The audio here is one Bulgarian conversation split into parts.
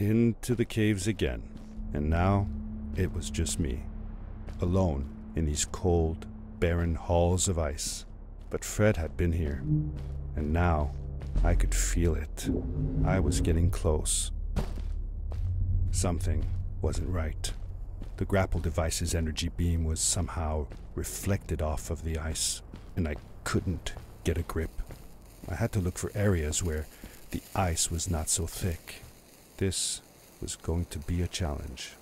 into the caves again, and now it was just me, alone in these cold, barren halls of ice. But Fred had been here, and now I could feel it. I was getting close. Something wasn't right. The grapple device's energy beam was somehow reflected off of the ice, and I couldn't get a grip. I had to look for areas where the ice was not so thick. This was going to be a challenge.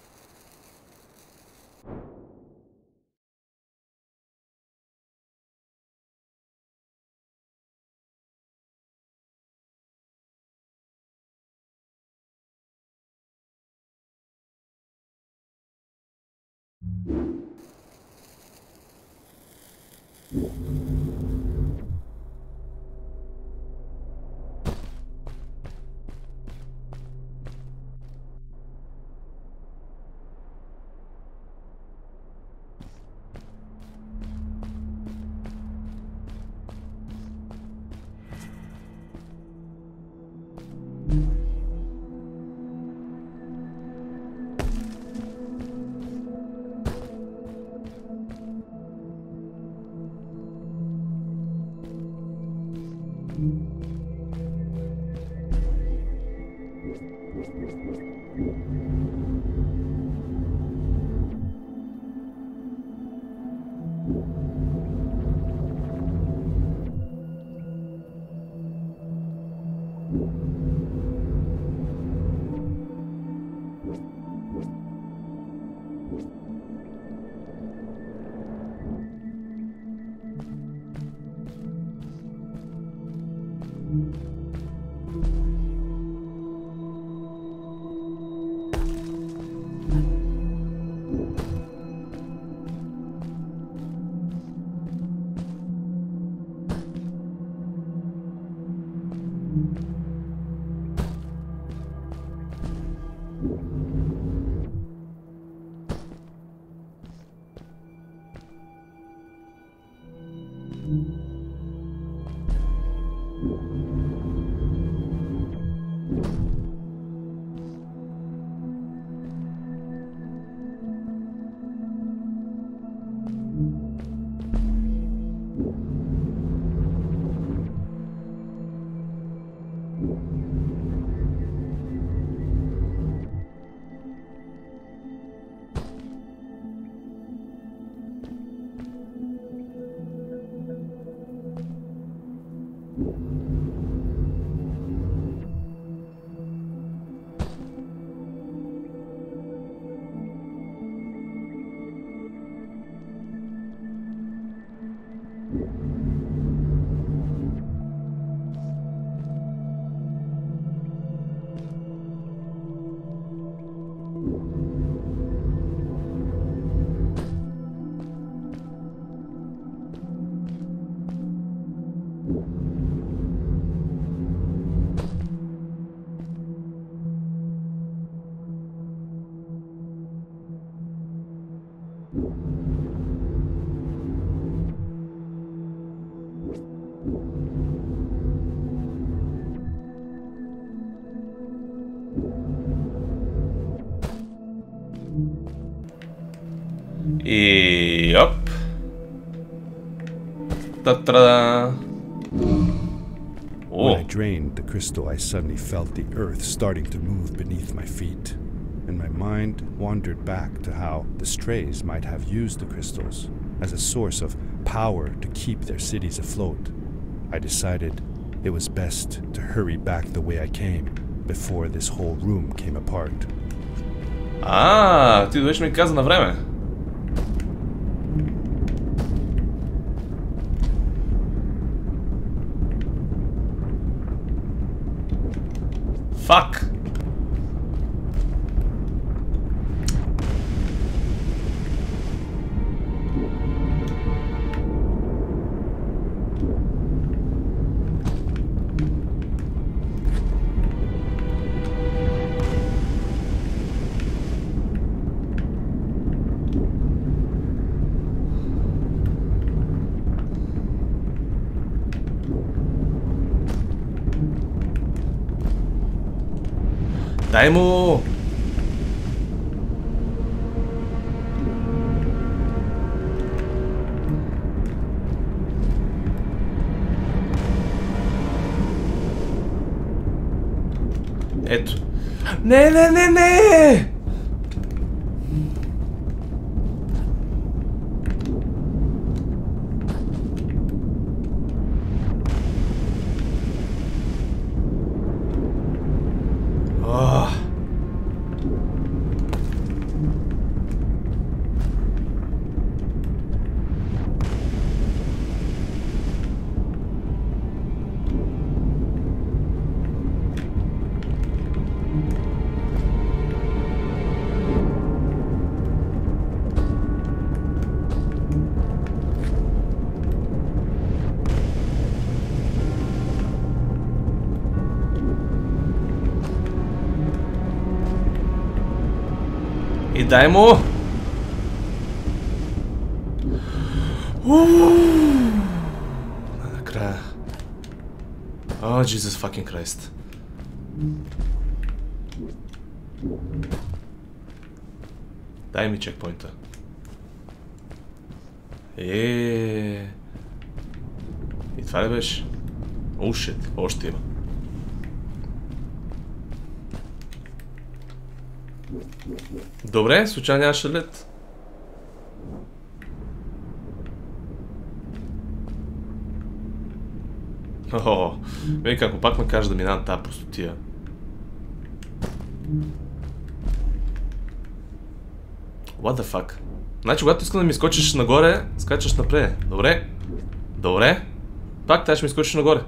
И оп. Та-та-да. When I О, drained the crystal, I suddenly felt the earth starting to move beneath my feet. And my mind wandered back to how the strays might have used the crystals as a source of power to keep their cities afloat. I decided it was best to hurry back the way I came before this whole room came apart. а, ти дойдеш ми каза на време. Fuck. Ne, ne, ne, ne! И дай му! Накрая. О, Jesus fucking Christ. Дай ми чекпоинта. Е. И това ли беше? О, какво още има? Добре, случайно нямаше лед. О, вика, ако пак ме кажеш да минавам тази пустотия. What the fuck? Значи, когато искам да ми скочиш нагоре, скачаш напред. Добре. Добре. Пак трябва ще ми скочиш нагоре.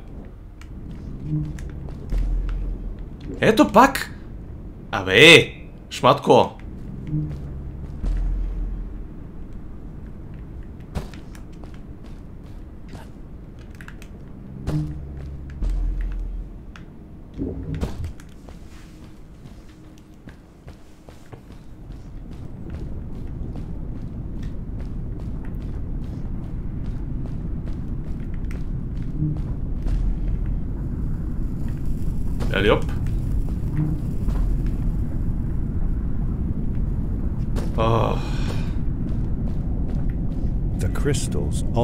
Ето пак! Абе! Szmatko,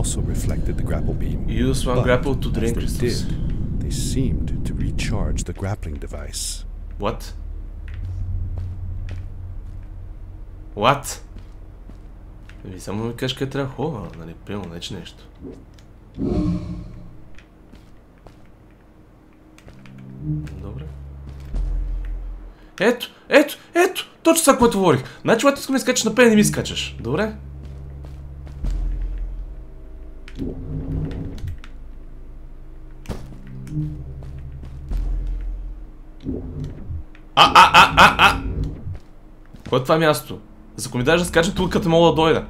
also reflected the grapple beam. use one But grapple to drain they crystals. did, they seemed to recharge the grappling device. What? What? Еми, само ми кажеш къде трябва ходя, нали, примерно, не че нещо. Добре. Ето, ето, ето! Точно това, което говорих. Значи, когато искам да скачаш напред, не ми скачаш. Добре? А, а, а, а, а! Кое е това място? За ако ми даш да скача тук, като мога да дойда.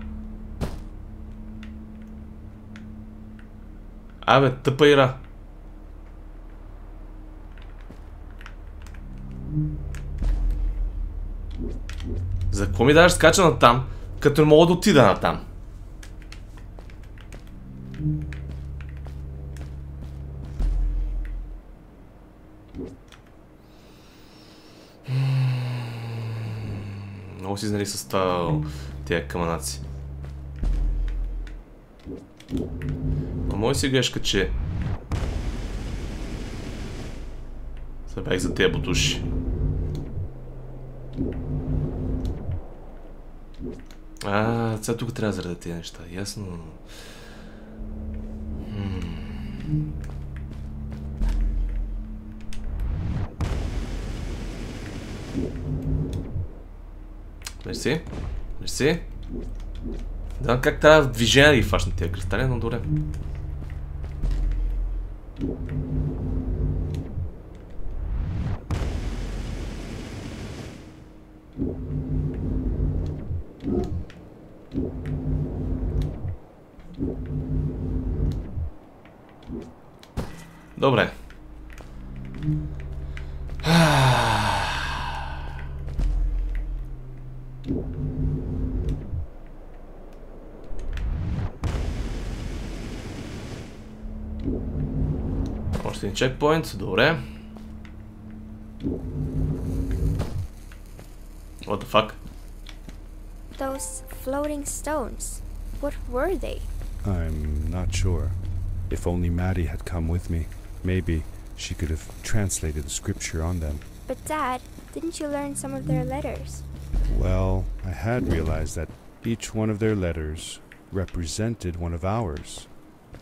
Абе, тъпа ира. За какво ми даш да скача на там, като не мога да отида на там? Много си знали с това, тия каманаци. А може си грешка, че... Забравих за тези бутуши. А, сега тук трябва да зарада тези неща. Ясно. Мерси. Мерси. Да как трябва движение да ги фашна тия кристали, но добре. Добре. Още един чекпоинт, добре. What the fuck? Those floating stones. What were they? I'm not sure. If only Maddie had come with me, maybe she could have translated the scripture on them. But Dad, didn't you learn some of their letters? Well, I had realized that each one of their letters represented one of ours.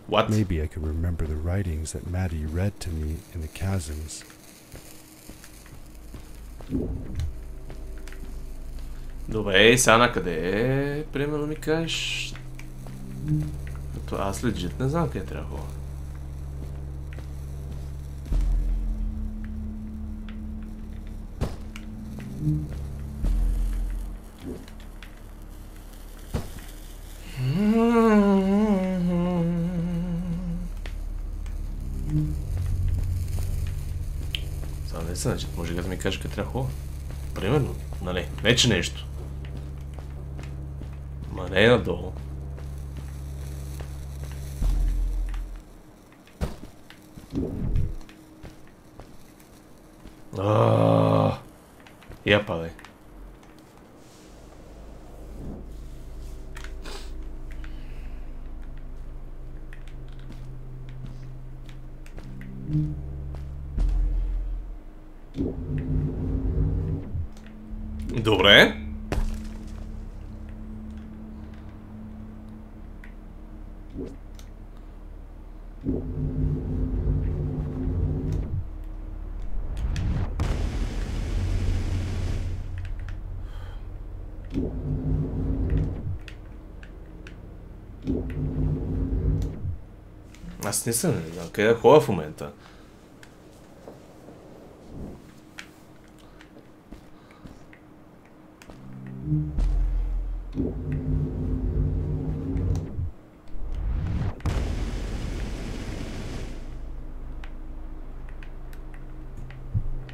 What? Maybe I could remember the writings that Maddie read to me in the chasms. Добре, и сега на къде? Примерно ми кажеш... Ето аз легит не знам къде трябва да Се значи, може да ми кажеш къде трябва да ходя. Примерно, нали? Не че нещо. Ма не е надолу. Аааа. Я падай. Добре. 是很给国外父母的。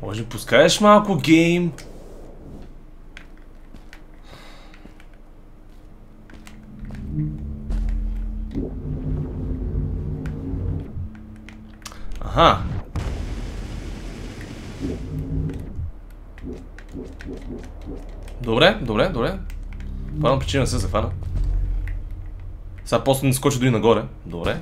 Hoje é buscar esse maluco game. Аха. Добре, добре, добре. Една причина се захвана. Сега после не скочи дори нагоре. Добре.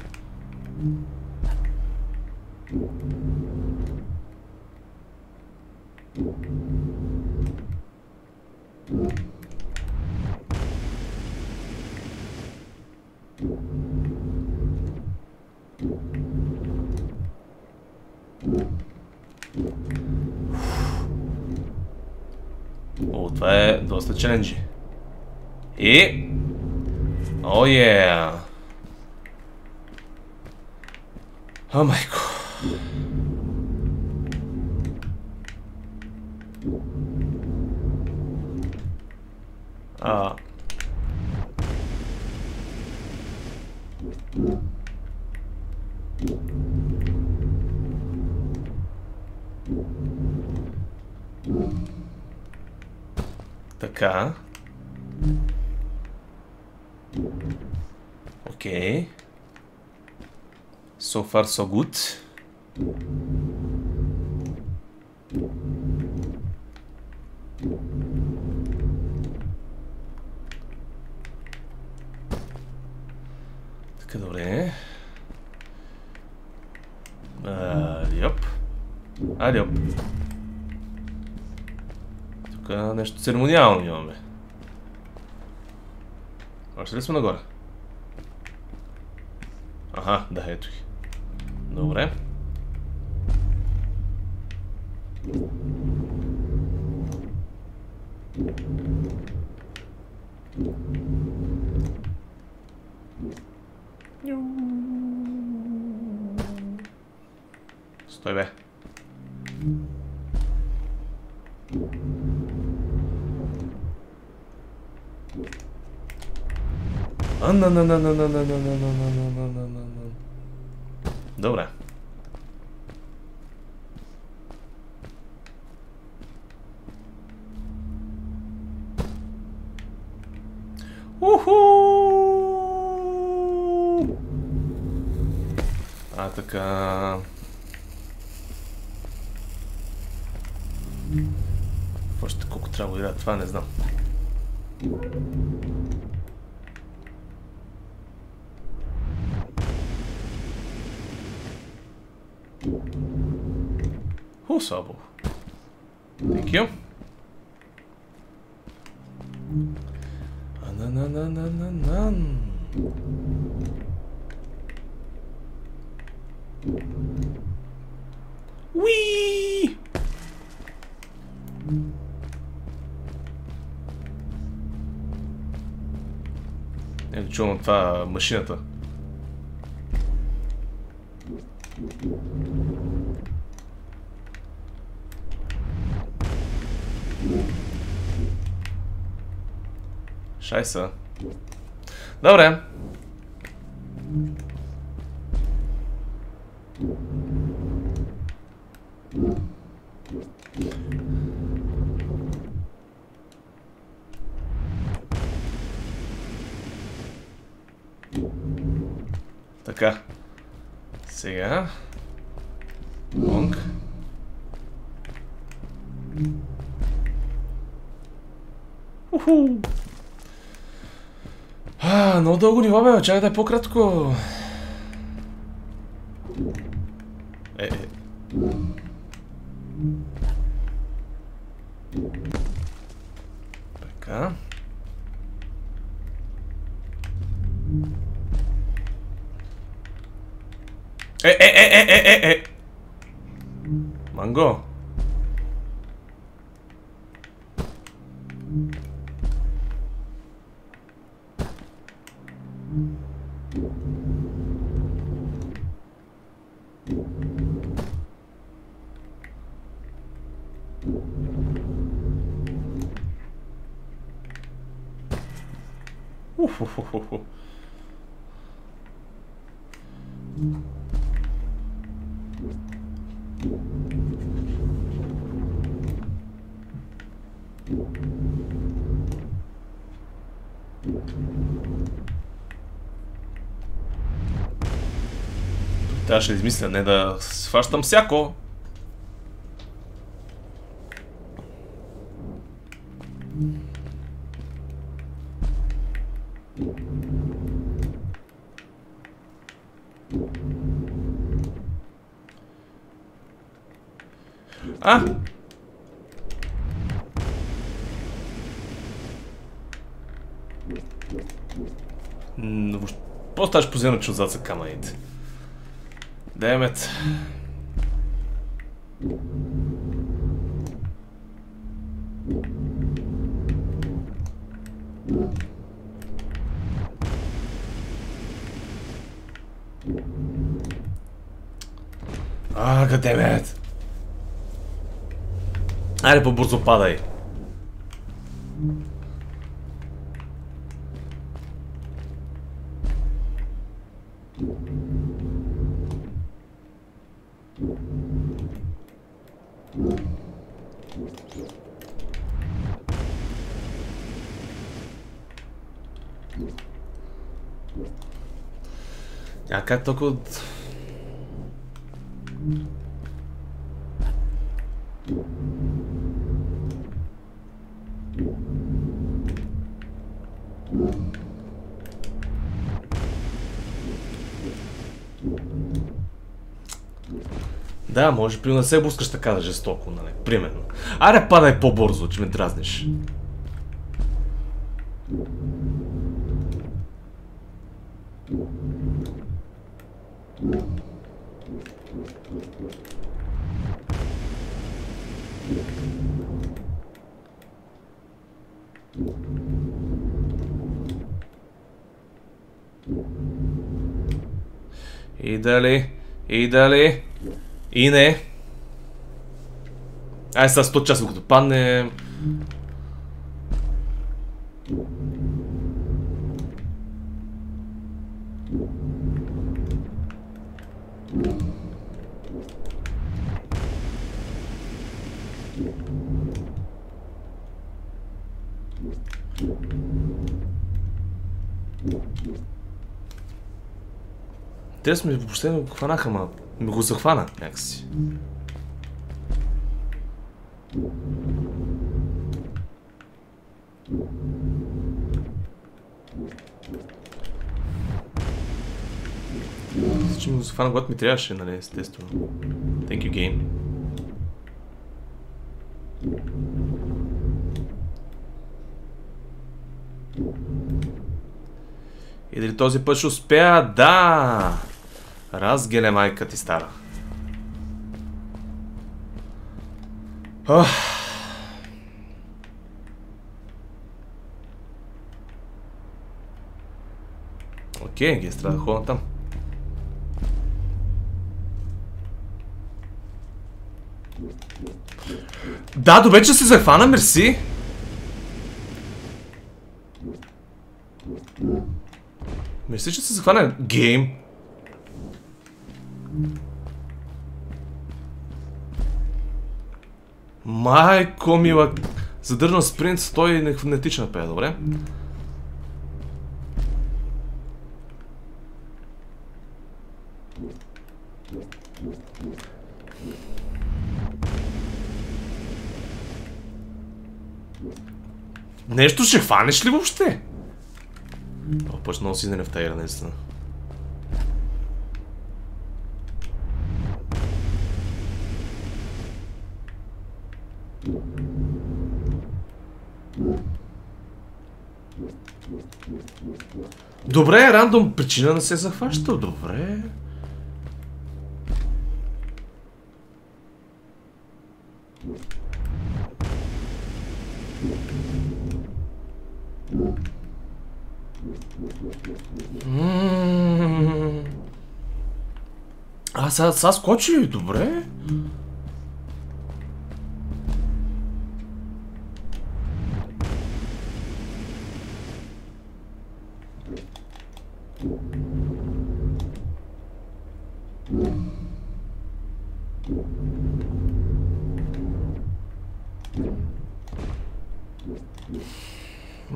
Oh my far so good. Така, добре. Адиоп. Адиоп. Тук нещо церемониално имаме. Още ли сме нагоре? Stój be. Dobra. Така. Още колко трябва да това не знам. О, слава богу. Thank you. Чувам това машината. Шайса. Добре. Така. Сега. Лонг. Уху. А, много дълго ниво бе, чакай да е по-кратко. Е, е. Така. Е, е, е, е, е, е, е. Манго. Уху-ху-ху-ху. Трябваше да измисля, не да сващам всяко. А? М, въобще- Ставаш позирано, че отзад са камъните. Демет. А, гадемет. Айде по-бързо падай. А как толкова... Да, може би не се бускаш така да жестоко, нали? Примерно. Аре, падай по-бързо, че ме дразниш. И дали, и дали, и не. Ай сега 100 часа, като падне... Те сме въобще не го хванаха, ма ми го захвана някакси. Че му захвана, когато ми трябваше, нали, естествено. Thank you, game. И дали този път ще успея? Да! Разгеле майка ти стара. Ох. Окей, ги трябва да ходя там. Да, добре, че се захвана, мерси. Мисля, че се захвана гейм. Майко мила. Задържан спринт, стой не, не тича напред, добре? Нещо ще хванеш ли въобще? О, почна много си в тая наистина. Добре, рандом причина да се захваща. Добре. А, сега, сега скочи, добре.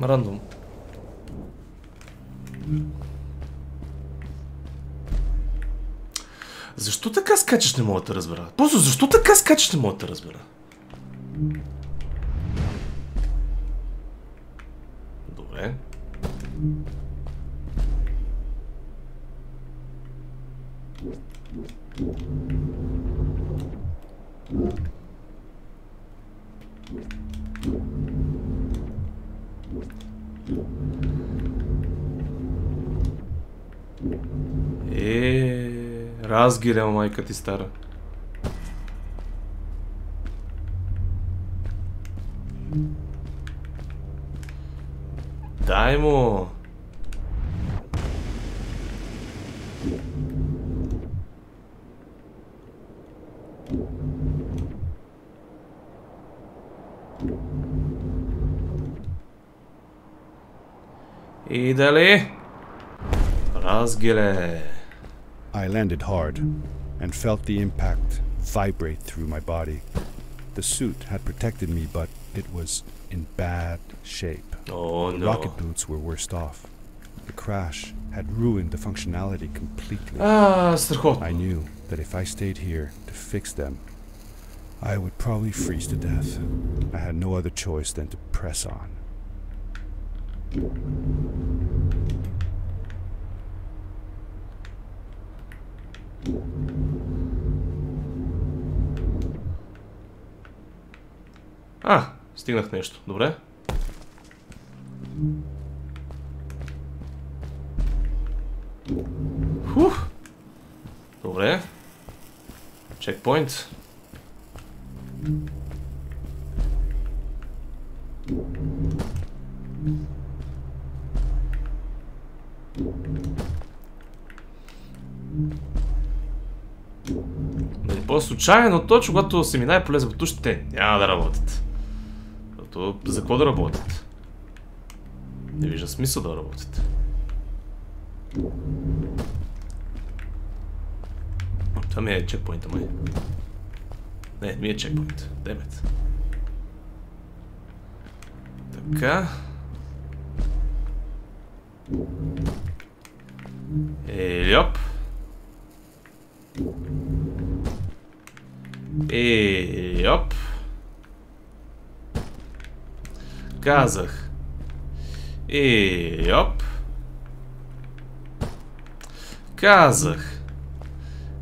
Рандом. Защо така скачаш не мога да разбера? Просто защо така скачаш не мога да разбера? Добре. Е, разгиря майка ти стара. Дай му! И дали? Разгиле. I landed hard and felt the impact vibrate through my body. The suit had protected me, but it was in bad shape. Oh, the no. rocket boots were worst off. The crash had ruined the functionality completely. Ah, I knew that if I stayed here to fix them, I would probably freeze to death. I had no other choice than to press on. А, стигнах нещо. Добре. Фух. Добре. Чекпоинт. Нали, по-случайно, точно когато се минае полеза по тушите, няма да работят. За какво да работят? Не вижда смисъл да работят. Това ми е чекпоинта май. Не, ми е чекпоинт. Демет. Така. Елиоп. Елиоп. казах. И оп. Казах.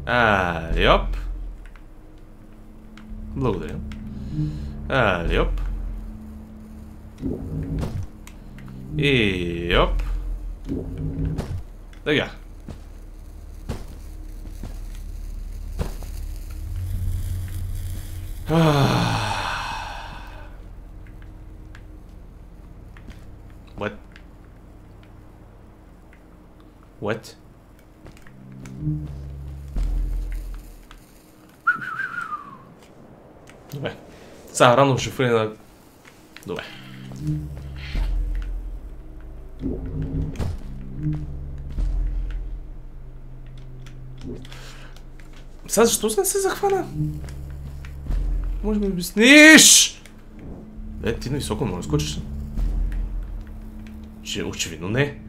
А, оп. Благодарю. А, оп. И оп. Да я. Ах. Сега рано шифри на... Добре. Сега защо не се захвана? Може да ми обясниш? Е, ти на високо много скочиш. Че, очевидно не.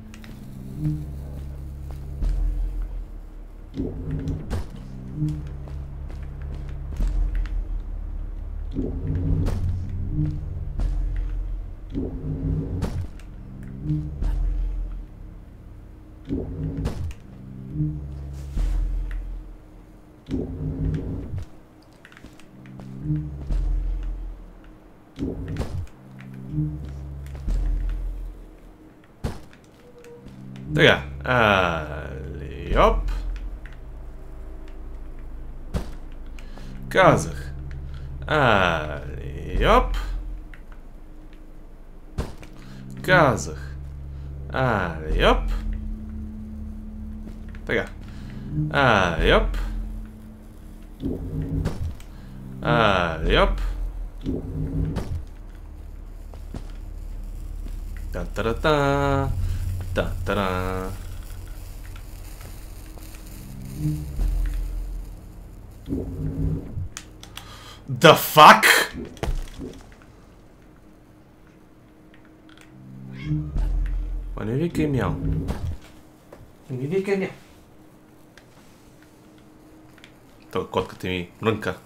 Gazach. Ah, yup. Gazach. Ah, yup. Tego. Ah, yup. Ah, yup. Ta ta ta ta. Ta ta ta. Thank you. The fuck? Ма не викай мяу. Не викай мяу. Той котката ми мрънка.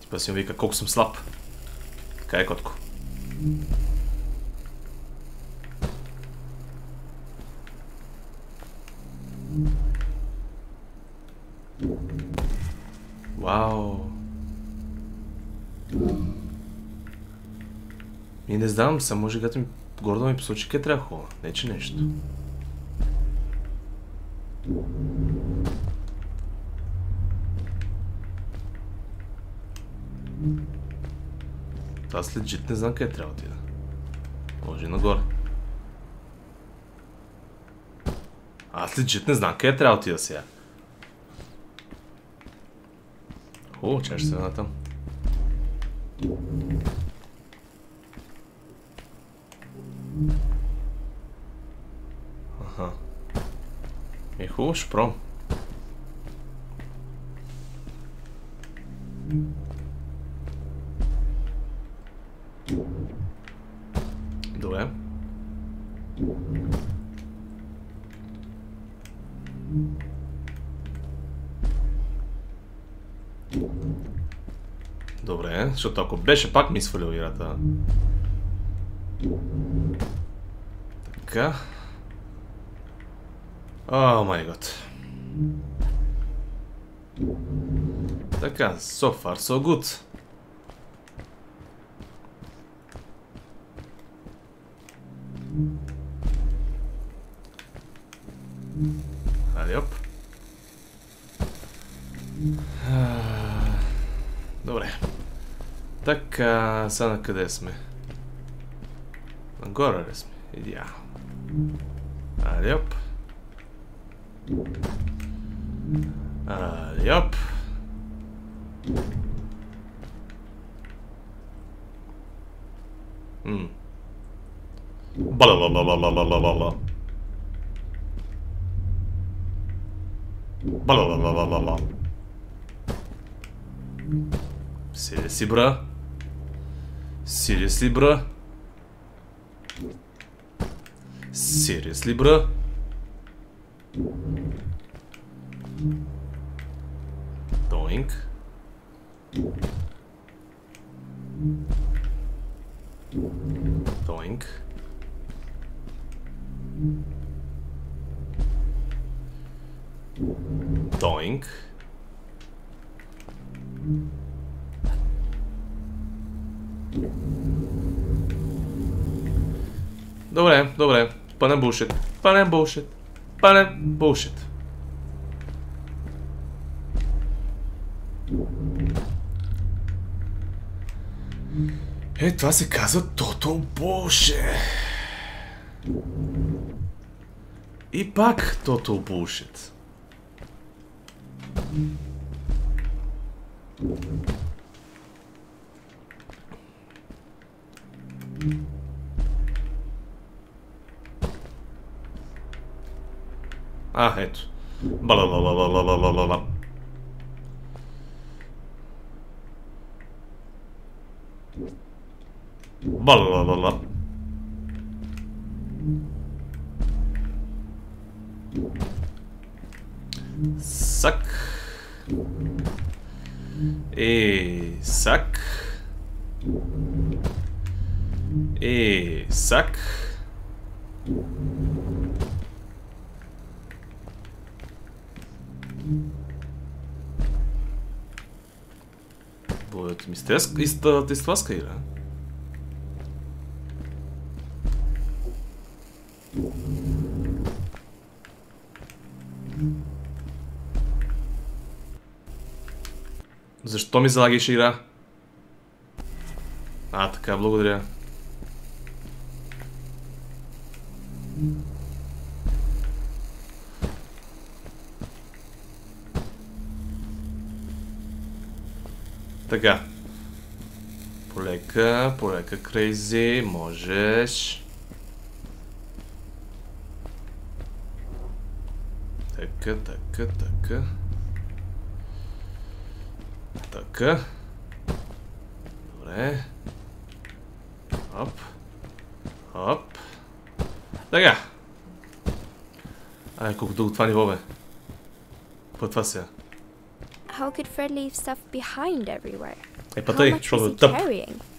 Типа си ми вика колко съм слаб. Така е, котко. Вау. И не знам, само жегата ми гордо ми посочи къде трябва хора. Не че нещо. Това след жит не знам къде трябва да отида. Може нагоре. Аз след жит не знам къде трябва да отида сега. О, чаш се на там. Aha. Még hósprom? Dojem. Защото ако беше пак ми свалил играта. Така. О май гот. Така, so far so good. Така, сега на къде сме? Нагоре ли сме? Идеално. Али оп. Али оп. М. Балалалалалалалала. Балалалалалала. Seriously, bruh? Seriously, Серис Либра. Серис Либра. Пълнен булшит. Пълнен булшит. Е, това се казва Total Bullshit. И пак Total Bullshit. Ah, Ahet. Balalalalalalalalalam. Balalalalam. Sak. E sak. E sak. И сак. Будет мистеск из тестваска или? Защо ми залагаш игра? А, така, благодаря. Така. Полека, полека, крейзи, можеш. Така, така, така. Така. Добре. Оп. Оп. Така. Ай, колко дълго това ниво бе. Какво е това сега? How could Fred leave stuff behind everywhere? Е, much защото е тъп. carrying?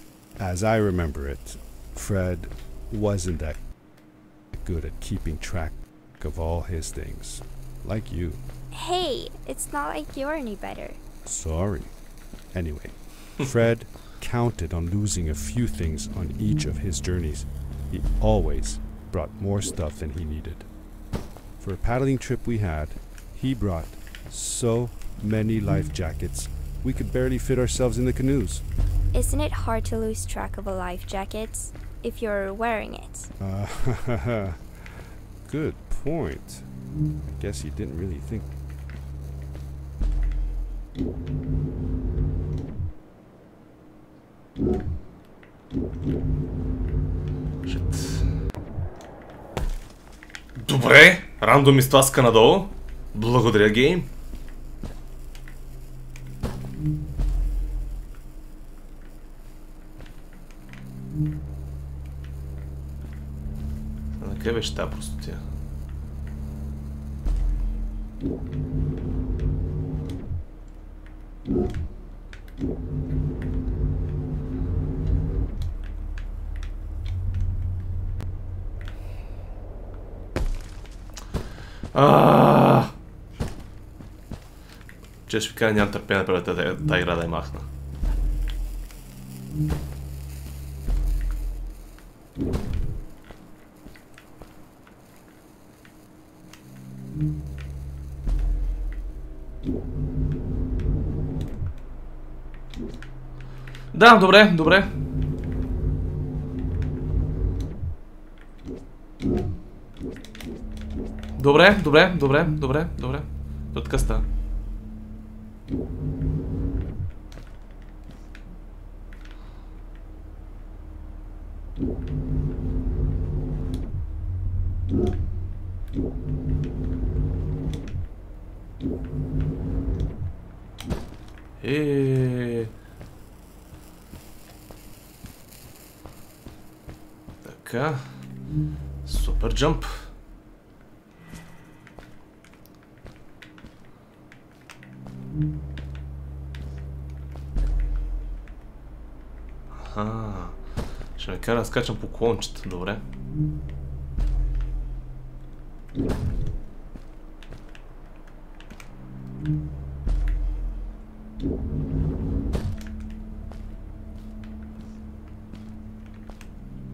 As I remember it, Fred wasn't that good at keeping track of all his things. Like you. Hey, it's not like you're any better. Sorry. Anyway, Fred counted on losing a few things on each of his journeys. He always brought more stuff than he needed. For a paddling trip we had, he brought so many life jackets, we could barely fit ourselves in the canoes. Isn't it hard to lose track of a life jacket if you're wearing it? Uh, good point. I guess he didn't really think. Shit. Добре, рандом изтласка надолу. Благодаря, гейм. Беше тази простотия? Че ще ви кажа, нямам търпение да тази игра да я махна. Да, добре, добре. Добре, добре, добре, добре, добре. То така jump. Аха. Ще ме кара да скачам по клончета, добре.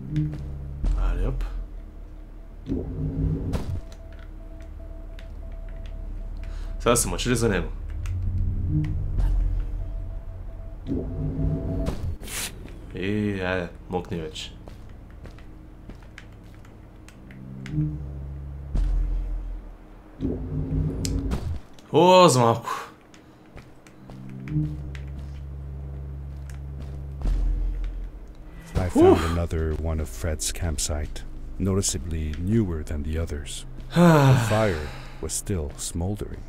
Thank you. Сега се мъчи ли за него? И, айде, мокни вече. О, за малко. I found another one of Fred's campsite, noticeably newer than the others. the fire was still smoldering,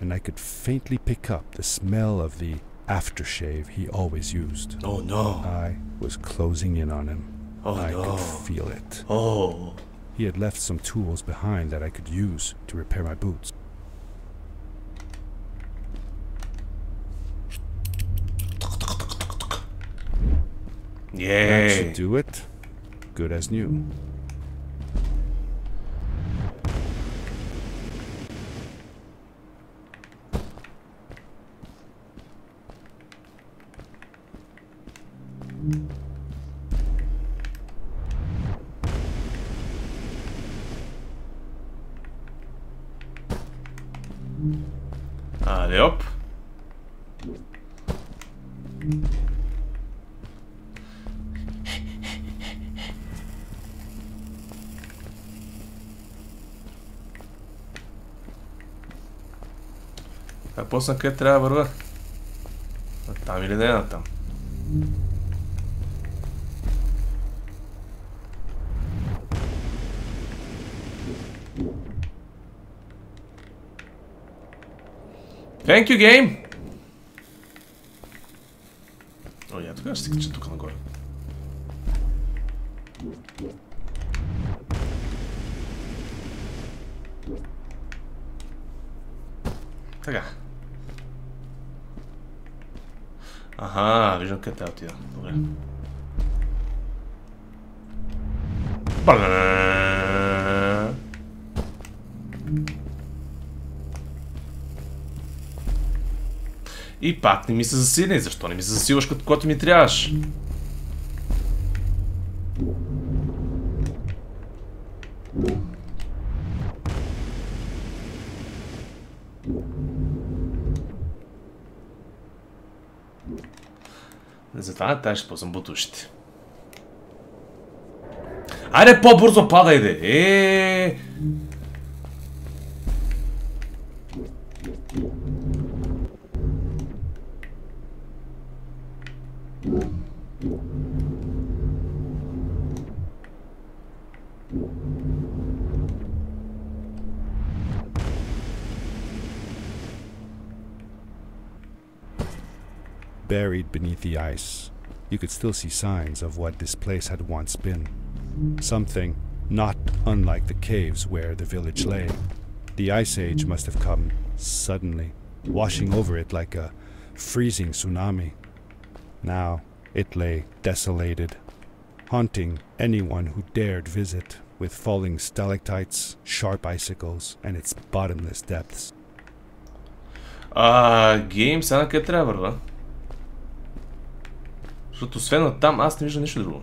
and I could faintly pick up the smell of the aftershave he always used. Oh no. I was closing in on him. Oh I no. could feel it. Oh. He had left some tools behind that I could use to repair my boots. That should do it. Good as new. А после къде трябва да върва? А там или не е там? Thank you, game! О, я тогава ще се кача тук нагоре. Така. Аха, виждам къде да отида. Добре. И пак не ми се засили. Защо не ми се засилваш когато ми трябваш? Затова тази ще ползвам бутушите. Айде по-бързо падай, де! Е! Buried beneath the ice, you could still see signs of what this place had once been. Something not unlike the caves where the village lay. The ice age must have come suddenly, washing over it like a freezing tsunami. Now it lay desolated, haunting anyone who dared visit with falling stalactites, sharp icicles, and its bottomless depths. А, гейм, сега Защото освен от там, аз не виждам нищо друго.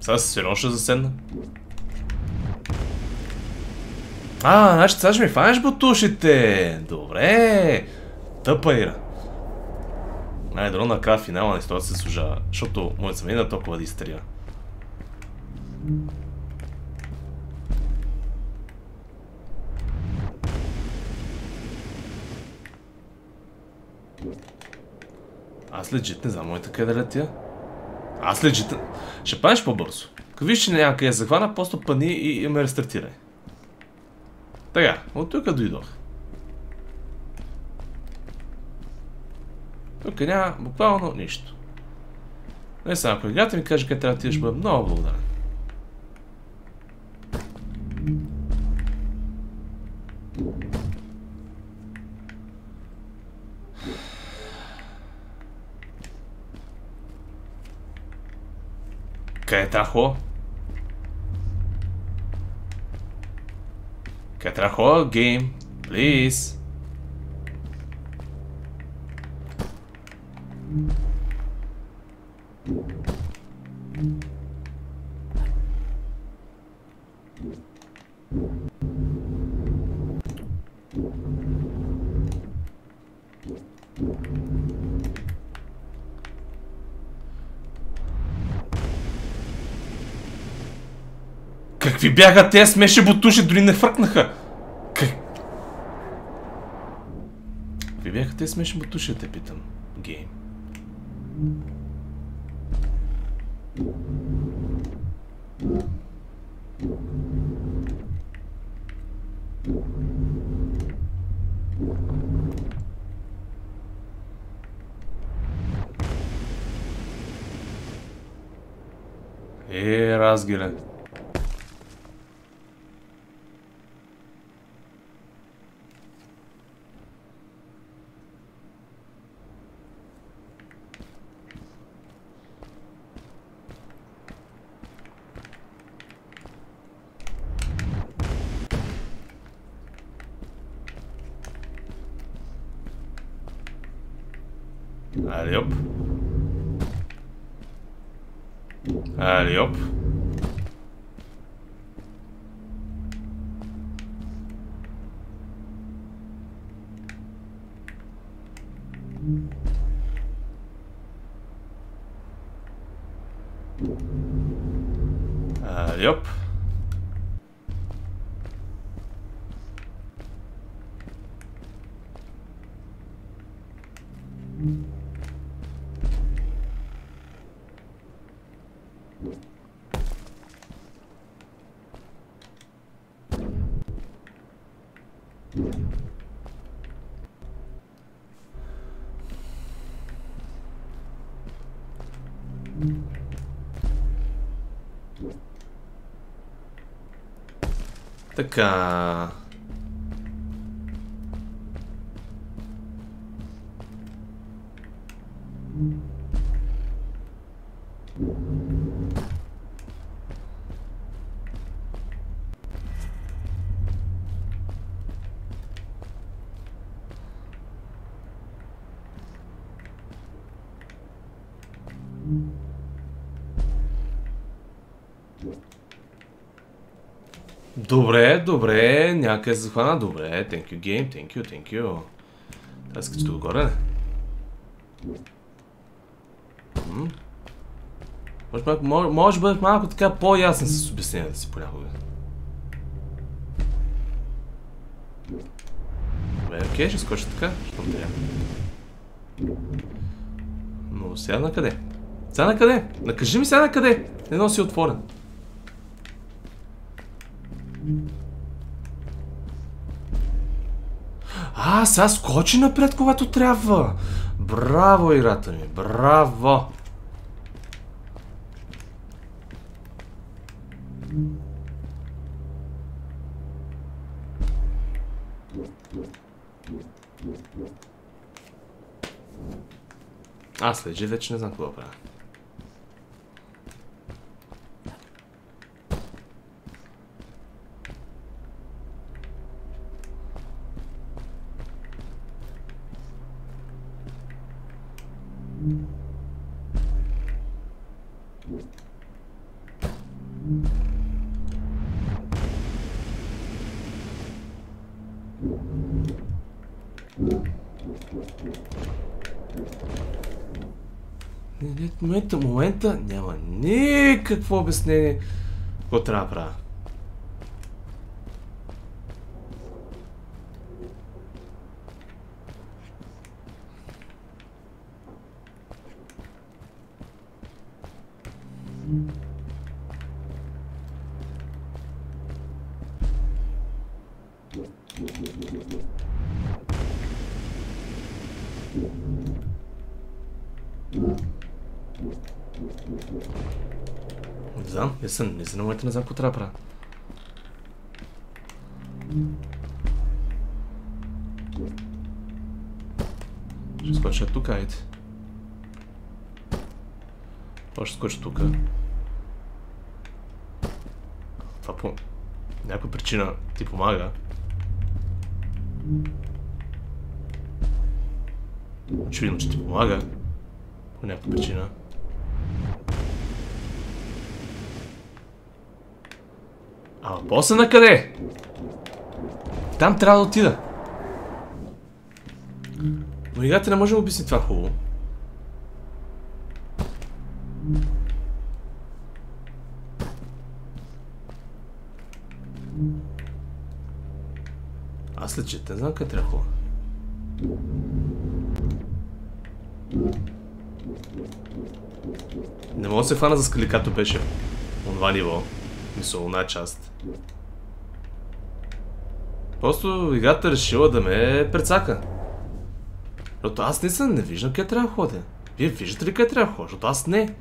Сега се сериозно ще заседна. А, значи сега ще ми фанеш бутушите! Добре! Тъпа Ира. Най-добро накрая финала на историята се служава, защото моят съм на толкова да изтрия. Аз легит не знам моите къде да летя. Аз легит... Ще паднеш по-бързо. Като виж, че няма се захвана, просто падни и, и ме рестартирай. Така, от тук дойдох. Тук няма буквално нищо. Не само ако играта ми каже къде трябва да отидеш, бъда много благодарен. ¿Qué trajo? ¿Qué trajo? Game, please. Какви бяха те смеше бутуши, дори не фръкнаха. Как... Какви бяха те смешни бутуши, те питам. Гейм. Е, разгиле. Eljobb. Eljobb. think uh, добре, някъде се захвана. Добре, thank you game, thank you, thank you. Да скачи тук горе, не? Може, може, бъдеш малко така по-ясен с обясненията си понякога. Добре, окей, ще скоча така, щом трябва. Но сега на къде? Сега на къде? Накажи ми сега на къде? Не носи отворен. А, сега скочи напред, когато трябва. Браво, играта ми. Браво. Аз лежи вече не знам какво да правя. Не, не, в момента, в момента няма никакво обяснение какво трябва да правя. Съм, не знам, не знам какво трябва да правя. Ще скоча тук, айде. Още скоча тук. Това по... Някаква причина ти помага. Очевидно, че ти помага. По някаква причина. Ама после на къде? Там трябва да отида. Но играта не може да обясни това хубаво. Аз лече, не знам къде трябва ходя. Не мога да се хвана за скали, както беше онова ниво. Мисъл, една част. Просто играта решила да ме прецака. Защото аз не съм, не виждам къде трябва да ходя. Вие виждате ли къде трябва да ходя? Защото аз не.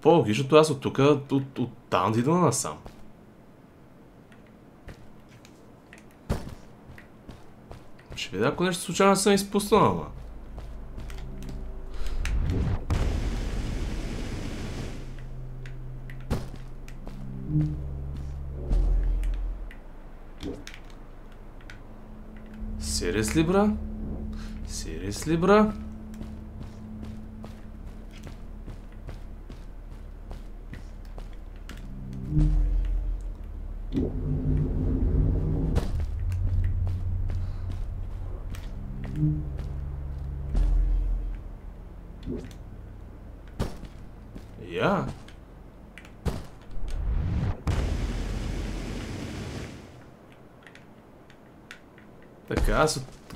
По-логичното аз от тук, от, от, там идвам насам. Ще видя, ако нещо случайно съм изпуснал, ама. Seriously, бра? Seriously, бра?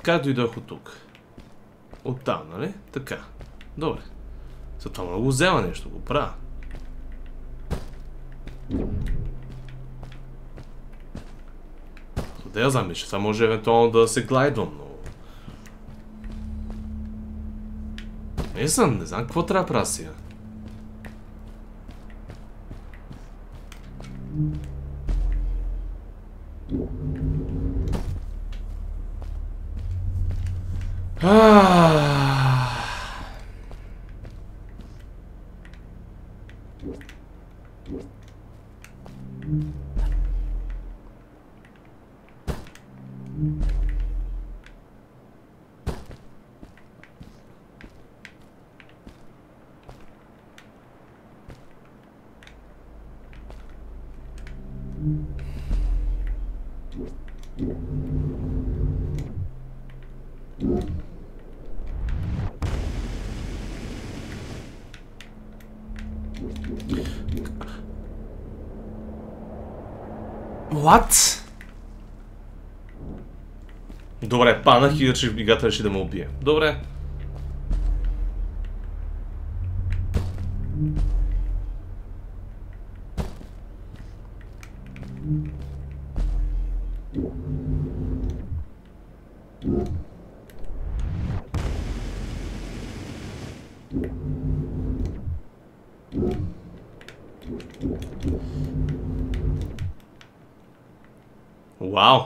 Така дойдох от тук. От там, нали? Така. Добре. За това мога го взема нещо, го правя. Да я знам, че това може евентуално да се глайдвам, но... Не съм, не знам какво трябва да правя сега. What? Добре, паднах и реши, играта реши да ме убие. Добре. Вау!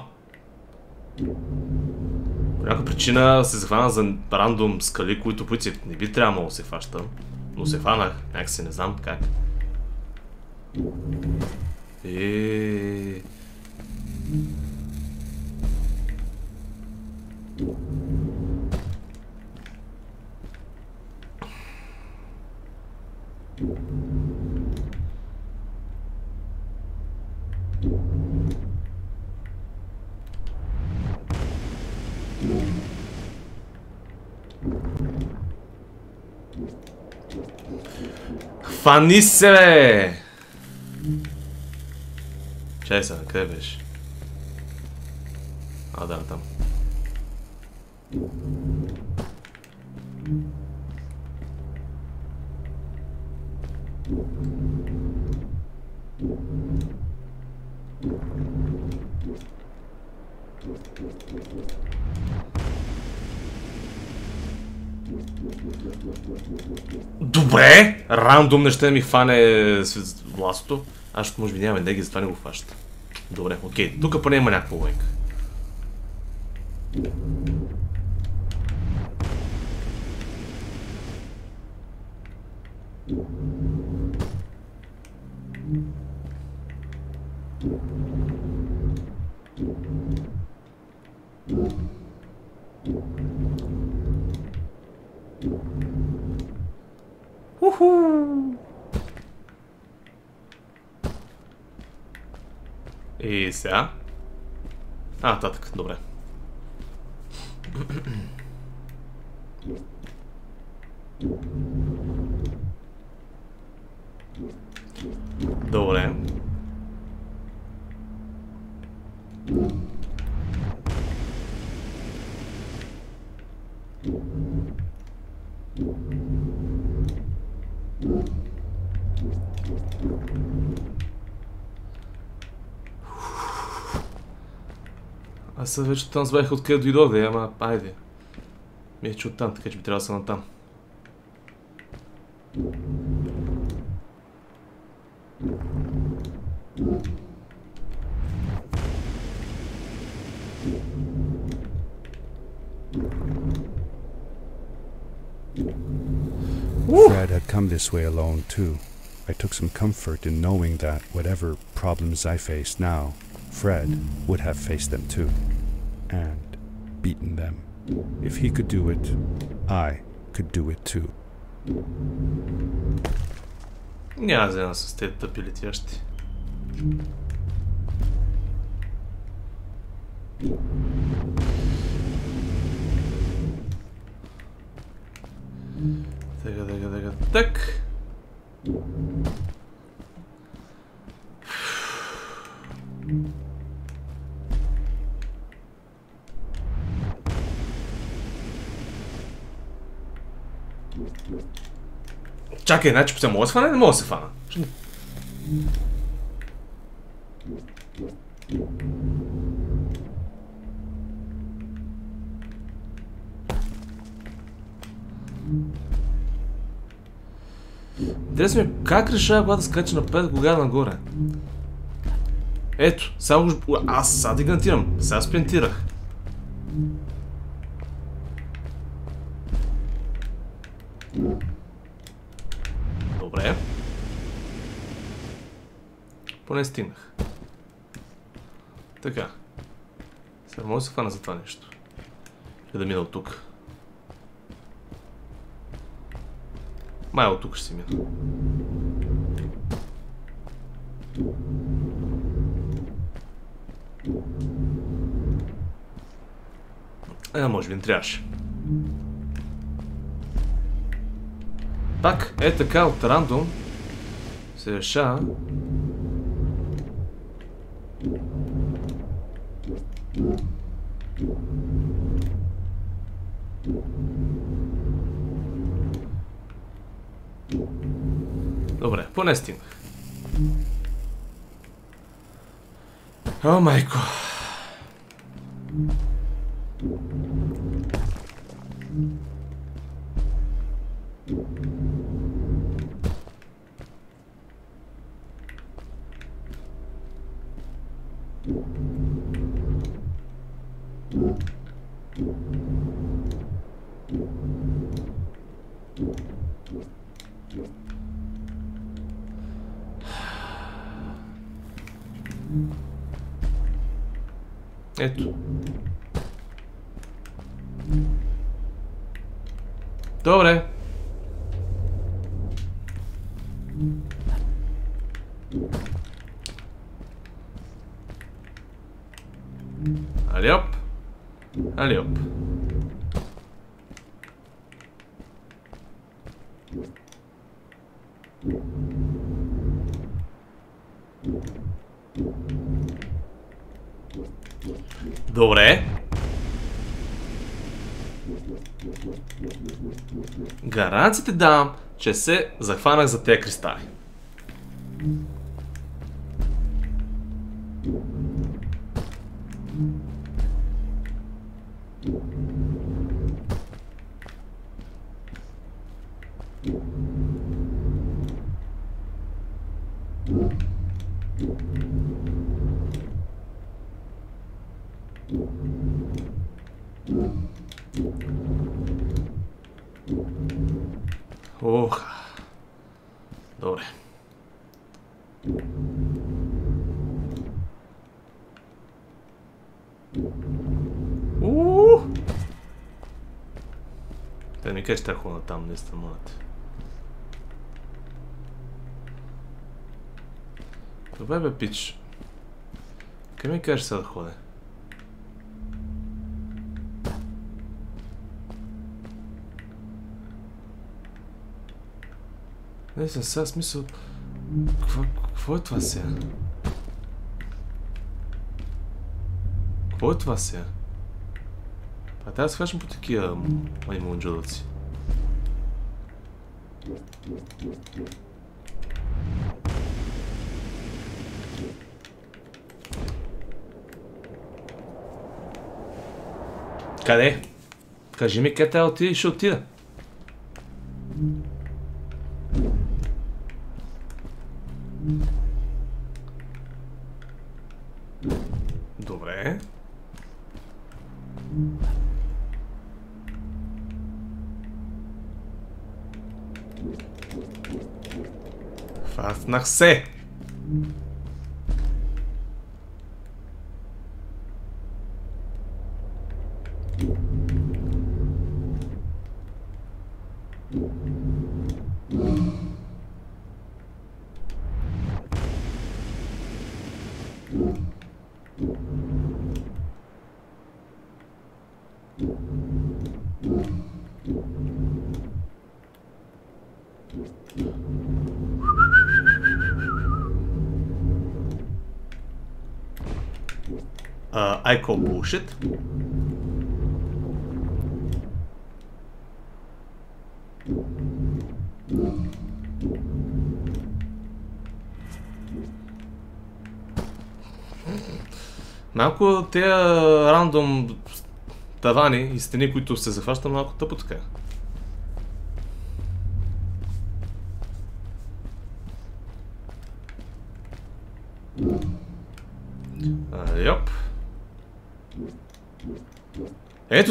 По някаква причина се захвана за рандом скали, които по не би трябвало да се хващам. Но се хванах, някакси не знам как. Fanissime! Cześć, sana krewisz. Adam tam. Thank you. Добре! Рандом не ще ми хване властото. Аз ще може би нямам енергия, затова не го хваща. Добре, окей. Тук поне има някаква лойка. А, нататък, добре. Аз сега вече там забравих откъде дойдох, да е, ама айде. Ми е че оттам, така че би трябвало да съм натам. Fred had come this way alone, too. I took some comfort in knowing that whatever problems I faced now, Fred would have faced them too. And beaten them. If he could do it, I could do it too. Няма да взема с тези тъпи летящи. Тега, тега, тега, так. Чакай, значи се мога да се фана? Не мога да се фана. Интересно ми, как решава когато да скача напред, кога нагоре? Ето, само. Аз сега ти гарантирам. Сега спринтирах. Добре. Поне стигнах. Така. Сега мога да се хвана за това нещо. И да мина от тук. Май от тук ще си мина. А, може би не трябваше. Пак, е така, от рандом се решава. Oh my god. Yeah. Ето. Добре. Алиоп. Алиоп. Добре. Гаранциите давам, че се захванах за тези кристали. там не наистина мънат. Добре бе, пич. Къде ми кажеш сега да ходя? Не съм сега смисъл... Какво, е това сега? Какво е това сега? А трябва схващам по такива маймунджудоци. Cadê? Kajimi quer até o tiro, tira. Sé. Call bullshit. Малко тези рандом тавани и стени, които се захващат, малко тъпо така.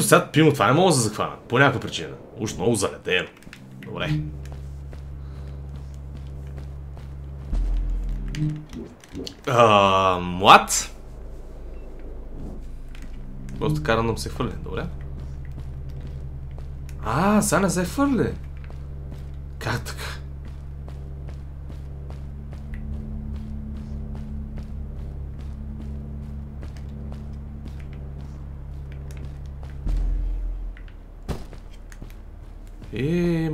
Сега, пимо, това не мога да се захвана. По някаква причина. Уж много заледено. Добре. А, млад. Просто кара да се хвърли. Добре. А, сега не се хвърли. Hey.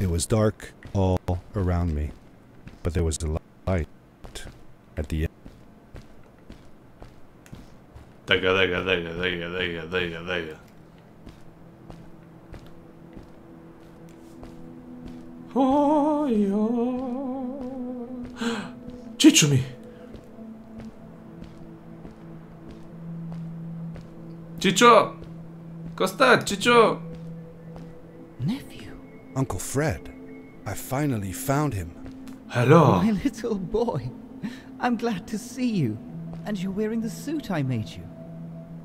It was dark all around me, but there was a light at the end. Digga, digga, digga, digga, digga, digga, go. Oh, yeah. Chichumi! Chicho! Costa, Chicho! Nephew. Uncle Fred. I finally found him. Hello. My little boy. I'm glad to see you. And you're wearing the suit I made you.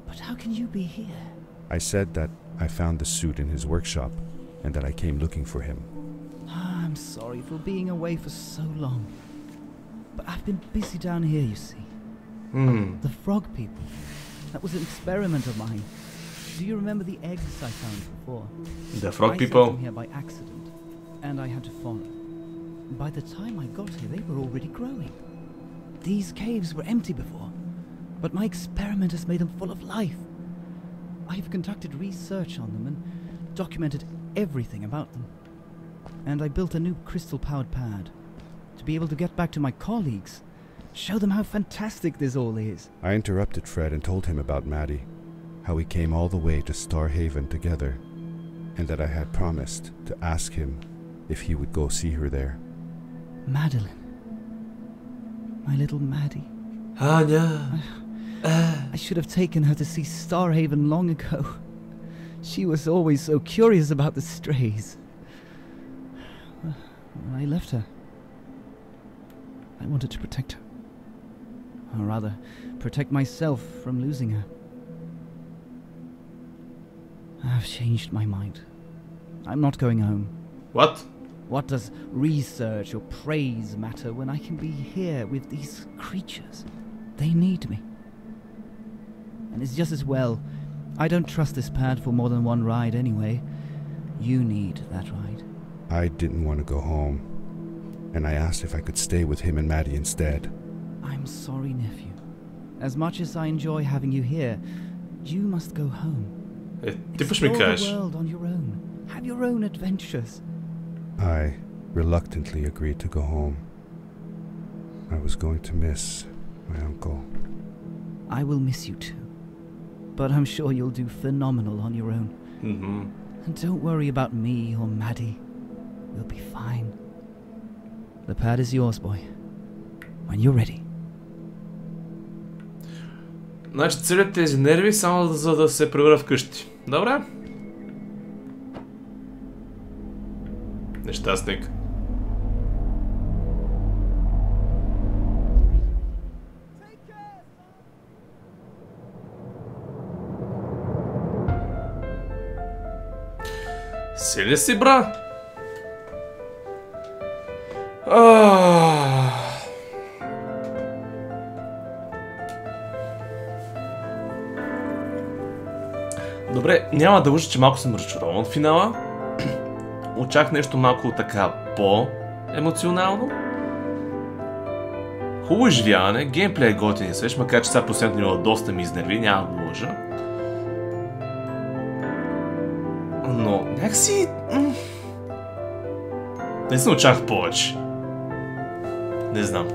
But how can you be here? I said that I found the suit in his workshop and that I came looking for him. Ah, I'm sorry for being away for so long. But I've been busy down here, you see. Hmm. The frog people. That was an experiment of mine. Do you remember the eggs I found before? The frog sent people. them here by accident, and I had to follow. By the time I got here, they were already growing. These caves were empty before, but my experiment has made them full of life. I've conducted research on them and documented everything about them. And I built a new crystal powered pad to be able to get back to my colleagues. Show them how fantastic this all is. I interrupted Fred and told him about Maddie, how we came all the way to Star Haven together, and that I had promised to ask him if he would go see her there. Madeline. My little Maddie. Oh. I, I should have taken her to see Star Haven long ago. She was always so curious about the strays. Well, I left her. I wanted to protect her. Or rather, protect myself from losing her. I've changed my mind. I'm not going home. What? What does research or praise matter when I can be here with these creatures? They need me. and it's just as well. I don't trust this pad for more than one ride anyway. You need that ride. I didn't want to go home, and I asked if I could stay with him and Maddie instead. I'm sorry, nephew. As much as I enjoy having you here, you must go home. Explore the world on your own. Have your own adventures. I reluctantly agreed to go home. I was going to miss my uncle. I will miss you too. But I'm sure you'll do phenomenal on your own. Mm -hmm. And don't worry about me or Maddie. We'll be fine. The pad is yours, boy. When you're ready. Значи целят тези нерви само за да се превърна вкъщи. Добре? Нещастник. Сели си, бра? Ах. Добре, няма да лъжа, че малко съм разочарован от финала. Очаквах нещо малко така по-емоционално. Хубаво изживяване, геймплей е готин и свеж, макар че сега последното ниво доста ми изнерви, няма да лъжа. Но някакси... Не съм очаквах повече. Не знам.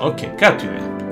Окей, както и да е.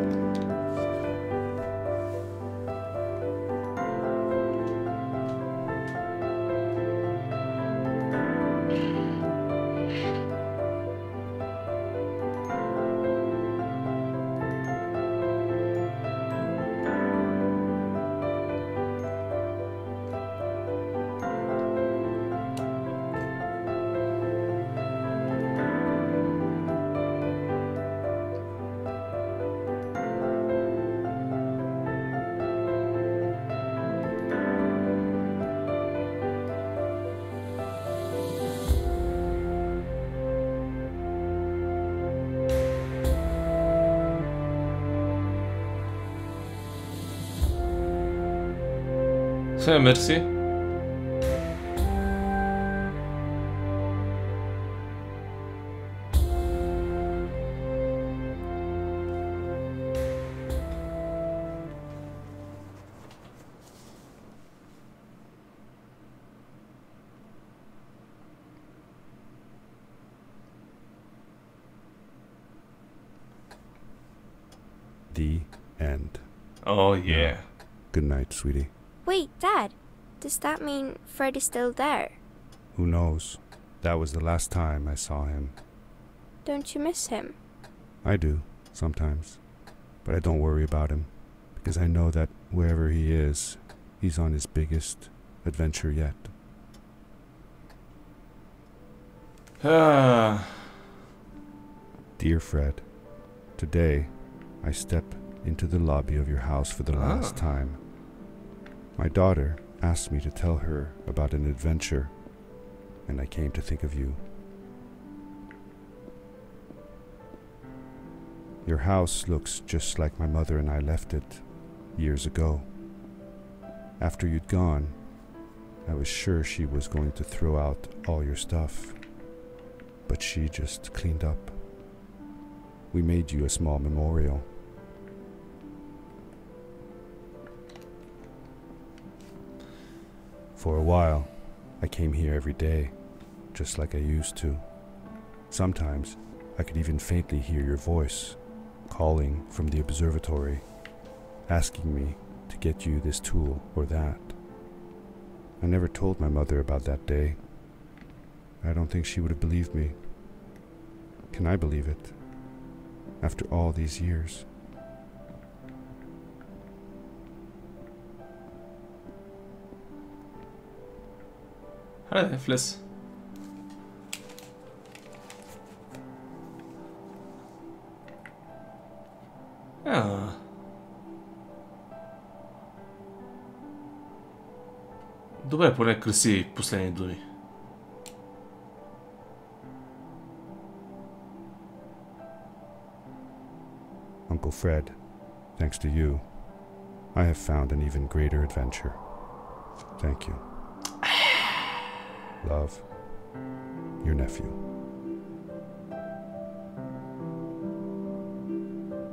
Chcemy Mercy? The end. Oh, yeah. Good night, sweetie. Wait, Dad. Does that mean Fred is still there? Who knows? That was the last time I saw him. Don't you miss him? I do, sometimes. But I don't worry about him, because I know that wherever he is, he's on his biggest adventure yet. Ah, Dear Fred, today I step into the lobby of your house for the last Ah. time. My daughter asked me to tell her about an adventure, and I came to think of you. Your house looks just like my mother and I left it years ago. After you'd gone, I was sure she was going to throw out all your stuff, but she just cleaned up. We made you a small memorial. For a while, I came here every day, just like I used to. Sometimes, I could even faintly hear your voice, calling from the observatory, asking me to get you this tool or that. I never told my mother about that day. I don't think she would have believed me. Can I believe it? After all these years. хайде, влез. А. Добре, поне красиви последни думи. Uncle Fred, thanks to you, I have found an even greater adventure. Thank you. Love, your nephew.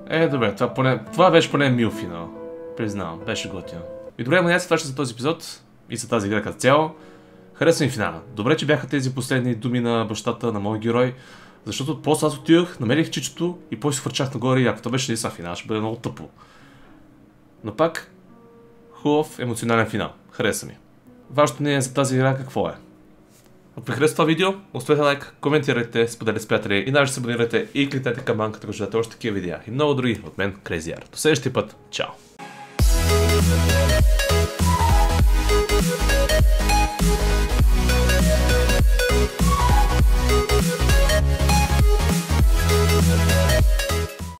Е, добре, това, поне, това беше поне мил финал. Признавам, беше готино. И добре, маняци, това ще за този епизод и за тази игра като цяло. Хареса ми финала. Добре, че бяха тези последни думи на бащата на моят герой, защото после аз отидах, намерих чичото и после свърчах нагоре и ако това беше наистина финал, ще бъде много тъпо. Но пак, хубав емоционален финал. Хареса ми. Вашето мнение за тази игра какво е? Ако ви хареса това видео, оставете лайк, коментирайте, споделете с приятели и най-вече се абонирайте и кликнете камбанката, ако желаете още такива видеа и много други от мен, Crazy Art. До следващия път, чао!